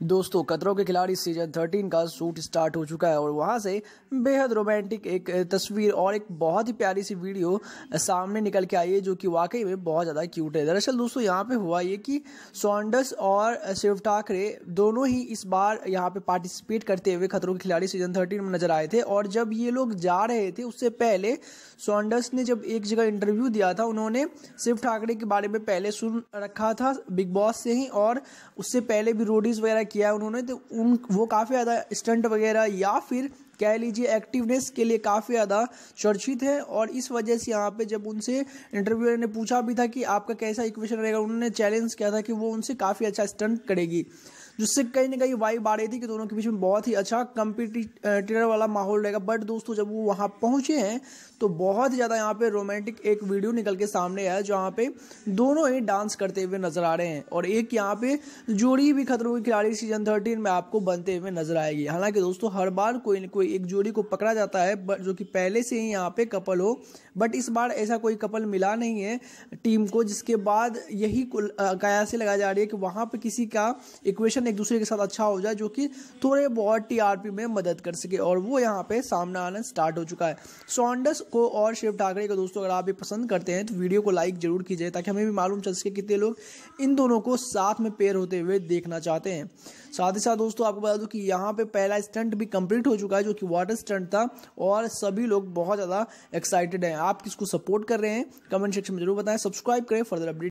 दोस्तों, कतरों के खिलाड़ी सीज़न 13 का शूट स्टार्ट हो चुका है और वहाँ से बेहद रोमांटिक एक तस्वीर और एक बहुत ही प्यारी सी वीडियो सामने निकल के आई है जो कि वाकई में बहुत ज़्यादा क्यूट है। दरअसल दोस्तों, यहाँ पे हुआ ये कि सॉन्डस और शिव ठाकरे दोनों ही इस बार यहाँ पे पार्टिसिपेट करते हुए खतरों के खिलाड़ी सीज़न थर्टीन में नज़र आए थे और जब ये लोग जा रहे थे, उससे पहले सॉन्डस ने जब एक जगह इंटरव्यू दिया था, उन्होंने शिव ठाकरे के बारे में पहले सुन रखा था बिग बॉस से ही और उससे पहले भी रोडीज वगैरह किया है उन्होंने तो उन, वो काफ़ी ज़्यादा स्टंट वगैरह या फिर कह लीजिए एक्टिवनेस के लिए काफ़ी ज़्यादा चर्चित है और इस वजह से यहाँ पे जब उनसे इंटरव्यूअर ने पूछा भी था कि आपका कैसा इक्वेशन रहेगा, उन्होंने चैलेंज किया था कि वो उनसे काफ़ी अच्छा स्टंट करेगी। जिससे कहीं ना कहीं वाइब आ रही थी कि दोनों के बीच में बहुत ही अच्छा कंपिटिटर वाला माहौल रहेगा। बट दोस्तों, जब वो वहाँ पहुँचे हैं तो बहुत ज़्यादा यहाँ पे रोमांटिक एक वीडियो निकल के सामने आया, जहाँ पे दोनों ही डांस करते हुए नज़र आ रहे हैं। और एक यहाँ पे जोड़ी भी खतरों के खिलाड़ी सीज़न थर्टीन में आपको बनते हुए नज़र आएगी। हालाँकि दोस्तों, हर बार कोई न कोई एक जोड़ी को पकड़ा जाता है जो कि पहले से ही यहाँ पे कपल हो। बट इस बार ऐसा कोई कपल मिला नहीं है टीम को, जिसके बाद यही कयासी लगाई जा रही है कि वहाँ पर किसी का इक्वेशन एक दूसरे के साथ अच्छा हो जाए, जो कि थोड़े बहुत टीआरपी में मदद कर सके। और वो यहाँ पे सामने आना स्टार्ट हो चुका है। सॉन्डस को और शिव ठाकरे को दोस्तों, अगर आप भी पसंद करते हैं तो वीडियो को लाइक ज़रूर कीजिए, ताकि हमें भी मालूम चल सके कितने लोग इन दोनों को साथ में पेयर होते हुए देखना चाहते हैं। साथ ही साथ दोस्तों, आपको बता दूँ कि यहाँ पे पहला स्टंट भी कंप्लीट हो चुका है, जो कि वाटर स्टंट था, और सभी लोग बहुत ज़्यादा एक्साइटेड हैं। आप किसको सपोर्ट कर रहे हैं कमेंट सेक्शन में ज़रूर बताएँ। सब्सक्राइब करें फर्दर अपडेट